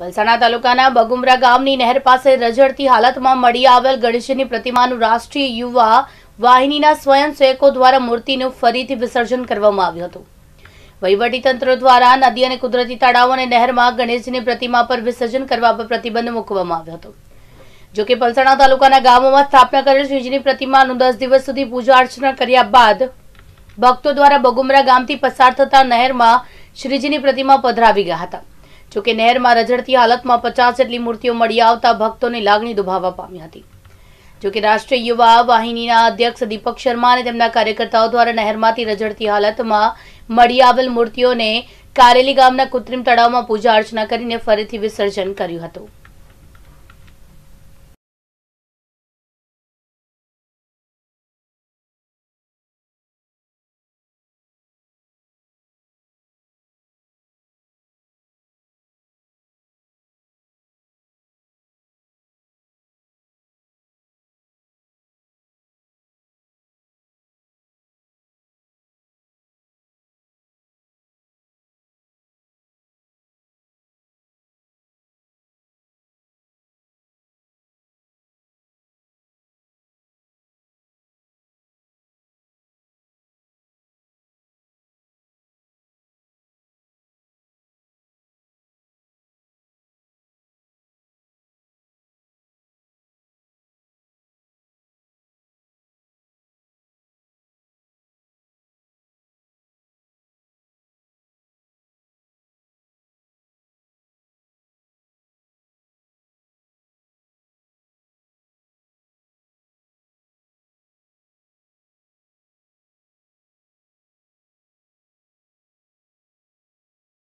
વલસાડના તાલુકાના બગુમરા ગામની નહેર પાસે રઝળતી હાલતમાં મળી આવેલ ગણેશજીની પ્રતિમાનું રાષ્ટ્રીય યુવા વાહિનીના સ્વયંસેવકો દ્વારા મૂર્તિનું ફરીથી વિસર્જન કરવામાં આવ્યું હતું. વહીવટીતંત્ર દ્વારા નદી અને કુદરતી તળાવ અને નહેરમાં ગણેશજીની પ્રતિમા પર વિસર્જન કરવા પર પ્રતિબંધ મૂકવામાં આવ્યો હતો. જો કે પલસાણા તાલુકાના ગામોમાં સ્થાપના કરેલ શ્રીજીની પ્રતિમાનું દસ દિવસ સુધી પૂજા અર્ચના કર્યા બાદ ભક્તો દ્વારા બગુમરા ગામથી પસાર થતા નહેરમાં શ્રીજીની પ્રતિમા પધરાવી ગયા હતા. જોકે નહેરમાં રઝળતી હાલતમાં પચાસ જેટલી મૂર્તિઓ મળી આવતા ભક્તોની લાગણી દુભાવવા પામી હતી. જોકે રાષ્ટ્રીય યુવા વાહિનીના અધ્યક્ષ દીપક શર્મા અને તેમના કાર્યકર્તાઓ દ્વારા નહેરમાંથી રઝળતી હાલતમાં મળી આવેલ મૂર્તિઓને કારેલી ગામના કૃત્રિમ તળાવમાં પૂજા અર્ચના કરીને ફરીથી વિસર્જન કર્યું હતું.